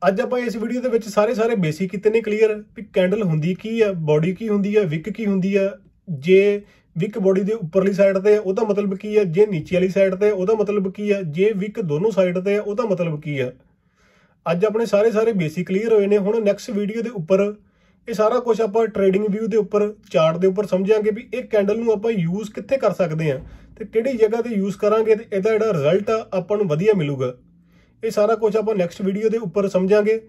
ਅੱਜ ਆਪਾਂ ਇਸ ਵੀਡੀਓ ਦੇ ਵਿੱਚ ਸਾਰੇ ਸਾਰੇ ਬੇਸਿਕ ਕੀਤੇ ਨੇ ਕਲੀਅਰ ਵੀ ਕੈਂਡਲ ਹੁੰਦੀ ਕੀ ਆ ਬਾਡੀ ਕੀ ਹੁੰਦੀ ਆ ਵਿਕ ਕੀ ਹੁੰਦੀ ਆ। ਜੇ ਵਿਕ ਬਾਡੀ ਦੇ ਉੱਪਰਲੀ ਸਾਈਡ ਤੇ, ਉਹਦਾ ਮਤਲਬ ਕੀ ਆ? ਜੇ ਨੀਚੇ ਵਾਲੀ ਸਾਈਡ ਤੇ, ਉਹਦਾ ਮਤਲਬ ਕੀ ਆ? ਜੇ ਵਿਕ ਦੋਨੋਂ ਸਾਈਡ ਤੇ ਆ ਉਹਦਾ ਮਤਲਬ ਕੀ ਆ? ਅੱਜ ਆਪਣੇ ਸਾਰੇ ਸਾਰੇ ਬੇਸਿਕ ਕਲੀਅਰ ਹੋਏ ਨੇ। ਹੁਣ ਨੈਕਸਟ ਵੀਡੀਓ ਦੇ ਉੱਪਰ ਇਹ ਸਾਰਾ ਕੁਝ ਆਪਾਂ ਟ੍ਰੇਡਿੰਗ ਵਿਊ ਦੇ ਉੱਪਰ ਚਾਰਟ ਦੇ ਉੱਪਰ ਸਮਝਾਂਗੇ ਵੀ ਇਹ ਕੈਂਡਲ ਨੂੰ ਆਪਾਂ ਯੂਜ਼ ਕਿੱਥੇ ਕਰ ਸਕਦੇ ਆ ਤੇ ਕਿਹੜੀ ਜਗ੍ਹਾ ਤੇ ਯੂਜ਼ ਕਰਾਂਗੇ ਤੇ ਇਹਦਾ ਜਿਹੜਾ ਰਿਜ਼ਲਟ ਆ, ਆਪਾਂ ਨੂੰ ਵਧੀਆ ਮਿਲੂਗਾ। ਇਹ ਸਾਰਾ ਕੁਝ ਆਪਾਂ ਨੈਕਸਟ ਵੀਡੀਓ ਦੇ ਉੱਪਰ ਸਮਝਾਂਗੇ।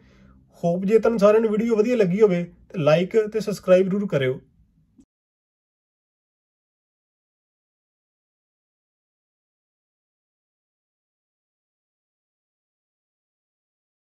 ਹੋਪ ਜੇ ਤੁਹਾਨੂੰ ਸਾਰਿਆਂ ਨੂੰ ਵੀਡੀਓ ਵਧੀਆ ਲੱਗੀ ਹੋਵੇ, ਤੇ ਲਾਈਕ ਤੇ ਸਬਸਕ੍ਰਾਈਬ ਜ਼ਰੂਰ ਕਰਿਓ।